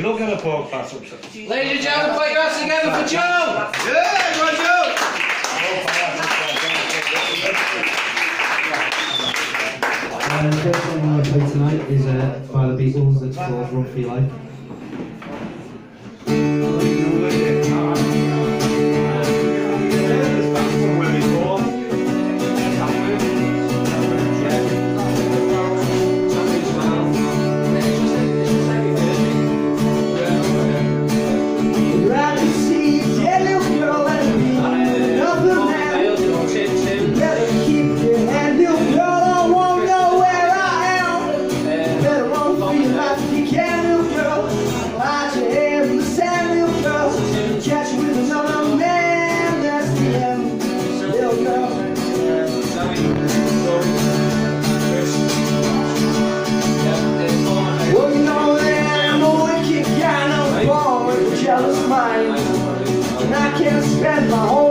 You're not going to park past upset. Ladies and gentlemen, put your hands together for Joe! Yeah, go Joe! Uh, the first song I'm going to play tonight is uh, by the Beatles, it's called Run For Your Life. is mine, and I can't spend my whole.